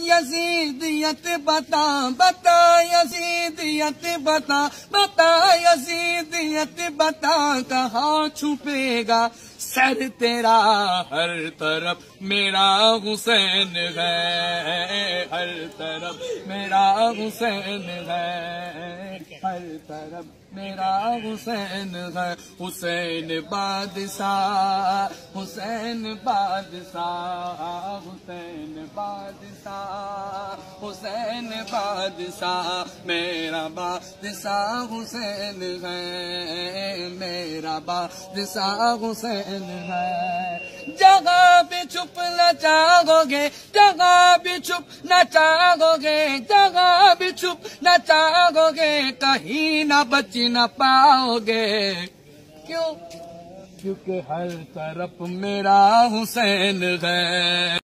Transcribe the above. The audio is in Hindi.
यजीदियत बता बता यजीदियत बता बता यजीदियत बता, कहाँ छुपेगा सर तेरा हर तरफ़, मेरा हुसैन है, हर तरफ़, मेरा हुसैन है, हर तरफ़, मेरा हुसैन है, हुसैन बादशाह हुसैन बादशाह हुसैन बादशाह। हुसैन बादशाह, मेरा बादशाह हुसैन है, मेरा बादशाह हुसैन है। जगह भी छुप न चाहोगे जगह भी छुप न चाहोगे जगह भी छुप न चाहोगे कहीं न बच न पाओगे। क्यों? क्योंकि हर तरफ़ मेरा हुसैन है।